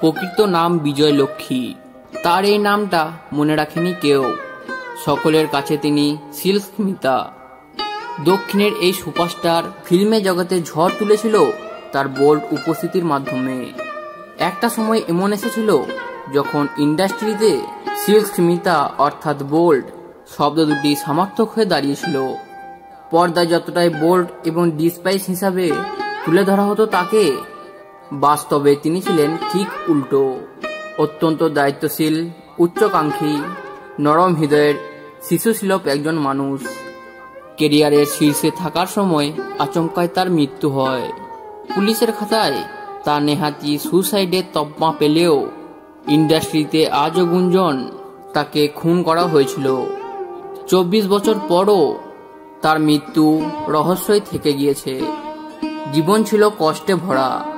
প্রকৃত নাম বিজয় লক্ষ্মী তার এই নামটা মনে রাখেনি কেউ। সকলের কাছে তিনি সিল্ক স্মিতা দক্ষিণের এই সুপারস্টার ফিল্মে জগতে ঝড় তুলেছিল তার বোল্ড উপস্থিতির মাধ্যমে। একটা সময় এমন এসেছিল যখন ইন্ডাস্ট্রিতে সিল্ক স্মিতা অর্থাৎ বোল্ড শব্দ দুটি সমার্থক হয়ে দাঁড়িয়েছিল। পর্দায় যতটাই বোল্ড এবং ডিসপাইস হিসাবে তুলে ধরা হতো তাকে বাস্তবে তিনি ছিলেন ঠিক উল্টো। অত্যন্ত দায়িত্বশীল, উচ্চকাঙ্ক্ষী, নরম হৃদয়ের শিশু ছিল একজন মানুষ। কেরিয়ারের শীর্ষে থাকার সময় আচমকায় তার মৃত্যু হয়। পুলিশের খাতায় তা নেহাতি সুসাইডের তপমা পেলেও ইন্ডাস্ট্রিতে আজও গুঞ্জন তাকে খুন করা হয়েছিল। চব্বিশ বছর পরও তার মৃত্যু রহস্যই থেকে গিয়েছে। জীবন ছিল কষ্টে ভরা।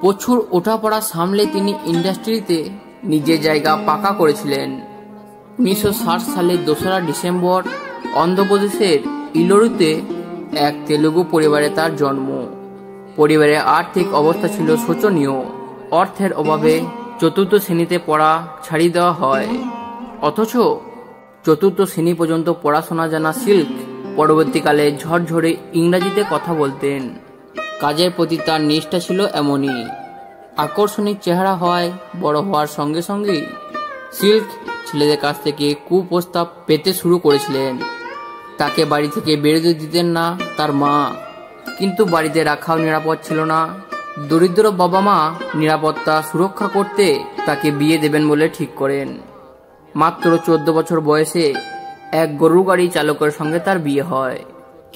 প্রচুর ওঠাপড়া সামলে তিনি ইন্ডাস্ট্রিতে নিজের জায়গা পাকা করেছিলেন। উনিশশো ষাট সালের দোসরা ডিসেম্বর অন্ধ্রপ্রদেশের ইলোরুতে এক তেলুগু পরিবারে তার জন্ম। পরিবারের আর্থিক অবস্থা ছিল শোচনীয়। অর্থের অভাবে চতুর্থ শ্রেণীতে পড়া ছাড়িয়ে দেওয়া হয়। অথচ চতুর্থ শ্রেণি পর্যন্ত পড়াশোনা জানা সিল্ক পরবর্তীকালে ঝরঝরে ইংরাজিতে কথা বলতেন। কাজের প্রতি তার নিষ্ঠা ছিল এমনই। আকর্ষণিক চেহারা হয় বড় হওয়ার সঙ্গে সঙ্গেই সিল্ক ছেলেদের কাছ থেকে কুপ্রস্তাব পেতে শুরু করেছিলেন। তাকে বাড়ি থেকে বেরোতে দিতেন না তার মা। কিন্তু বাড়িতে রাখাও নিরাপদ ছিল না। দরিদ্র বাবা মা নিরাপত্তা সুরক্ষা করতে তাকে বিয়ে দেবেন বলে ঠিক করেন। মাত্র চোদ্দ বছর বয়সে এক গরু গাড়ি চালকের সঙ্গে তার বিয়ে হয়।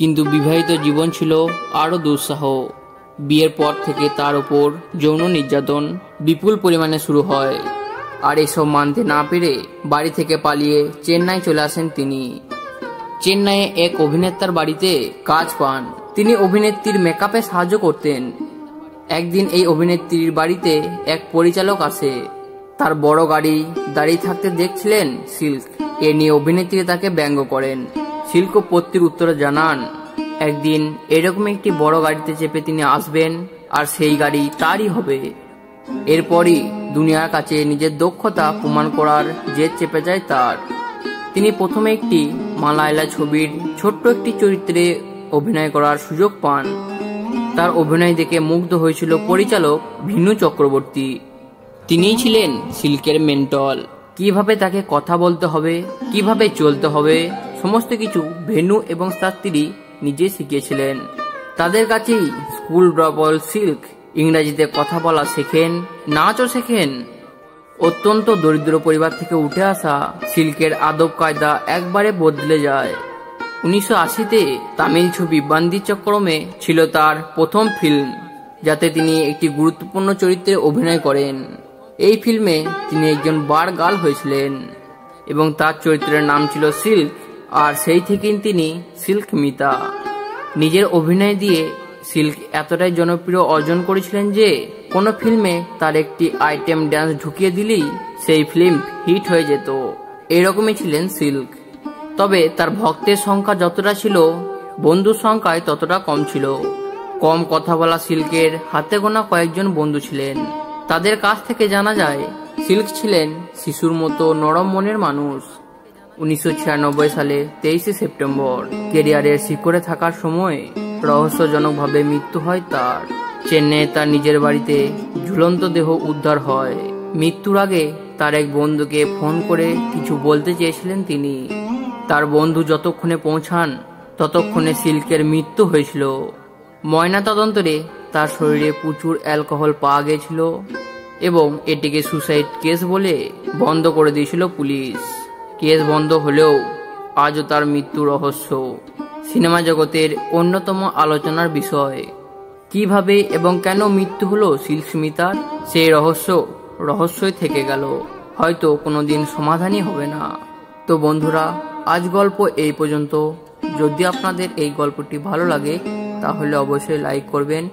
কিন্তু বিবাহিত জীবন ছিল আরও দুঃসাহ। বিয়ের পর থেকে তার উপর যৌন নির্যাতন বিপুল পরিমাণে শুরু হয়। আর এসব মানতে না পেরে বাড়ি থেকে পালিয়ে চেন্নাই চলে আসেন তিনি। চেন্নাইয়ে এক অভিনেতার বাড়িতে কাজ পান। তিনি অভিনেত্রীর মেকআপে সাহায্য করতেন। একদিন এই অভিনেত্রীর বাড়িতে এক পরিচালক আসে। তার বড় গাড়ি দাঁড়িয়ে থাকতে দেখছিলেন সিল্ক। এ নিয়ে অভিনেত্রী তাকে ব্যঙ্গ করেন। সিল্ক পত্রির উত্তরে জানান, একদিন এরকম একটি বড় গাড়িতে চেপে তিনি আসবেন, আর সেই গাড়ি তারই হবে। এরপরই দুনিয়ার কাছে নিজের দক্ষতা প্রমাণ করার জেদ চেপে যায় তার। তিনি প্রথমে একটি মালায়লা ছবির ছোট্ট একটি চরিত্রে অভিনয় করার সুযোগ পান। তার অভিনয় দেখে মুগ্ধ হয়েছিল পরিচালক ভিনু চক্রবর্তী। তিনিই ছিলেন সিল্কের মেন্টল। কীভাবে তাকে কথা বলতে হবে, কীভাবে চলতে হবে সমস্ত কিছু ভেনু এবং তার স্ত্রী নিজে শিখিয়েছিলেন। তাদের কাছেই স্কুল ড্রপল সিল্ক ইংরাজিতে কথা বলা শেখেন, নাচও শেখেন। অত্যন্ত দরিদ্র পরিবার থেকে উঠে আসা সিল্কের আদব কায়দা একবারে বদলে যায়। উনিশশো আশিতে তামিল ছবি বান্দি চক্রমে ছিল তার প্রথম ফিল্ম, যাতে তিনি একটি গুরুত্বপূর্ণ চরিত্রে অভিনয় করেন। এই ফিল্মে তিনি একজন বার গাল হয়েছিলেন এবং তার চরিত্রের নাম ছিল সিল্ক আর সেই থেকেই তিনি সিল্ক মিতা। নিজের অভিনয় দিয়ে সিল্ক এতটাই জনপ্রিয় অর্জন করেছিলেন যে, কোনো ফিল্মে তার একটি আইটেম ড্যান্স ঢুকিয়ে দিলেই সেই ফিল্ম হিট হয়ে যেত। এরকমই ছিলেন সিল্ক। তবে তার ভক্তের সংখ্যা যতটা ছিল, বন্ধুর সংখ্যায় ততটা কম ছিল। কম কথা বলা সিল্কের হাতে গোনা কয়েকজন বন্ধু ছিলেন। তাদের কাছ থেকে জানা যায়, সিল্ক ছিলেন শিশুর মতো নরম মনের মানুষ। উনিশশো ছিয়ানব্বই সালে তেইশে সেপ্টেম্বর কেরিয়ারের শিখরে থাকার সময় রহস্যজনকভাবে মৃত্যু হয় তার। চেন্নাইয়ে তার নিজের বাড়িতে ঝুলন্ত দেহ উদ্ধার হয়। মৃত্যুর আগে তার এক বন্ধুকে ফোন করে কিছু বলতে চেয়েছিলেন তিনি। তার বন্ধু যতক্ষণে পৌঁছান, ততক্ষণে সিল্কের মৃত্যু হয়েছিল। ময়না তদন্তরে তার শরীরে প্রচুর অ্যালকোহল পাওয়া গেছিল এবং এটিকে সুসাইড কেস বলে বন্ধ করে দিয়েছিল পুলিশ। কেস বন্ধ হলেও আজও তার মৃত্যু রহস্য। সিনেমা জগতের অন্যতম আলোচনার বিষয়। কীভাবে এবং কেন মৃত্যু হলো শিল্পস্মিতার সেই রহস্য রহস্যই থেকে গেল। হয়তো কোনোদিন সমাধানই হবে না। তো বন্ধুরা, আজ গল্প এই পর্যন্ত। যদি আপনাদের এই গল্পটি ভালো লাগে, তাহলে অবশ্যই লাইক করবেন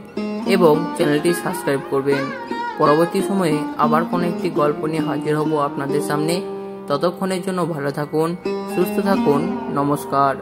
এবং চ্যানেলটি সাবস্ক্রাইব করবেন। পরবর্তী সময়ে আবার কোনো একটি গল্প নিয়ে হাজির হব আপনাদের সামনে। ততক্ষণের জন্য ভালো থাকুন সুস্থ থাকুন নমস্কার।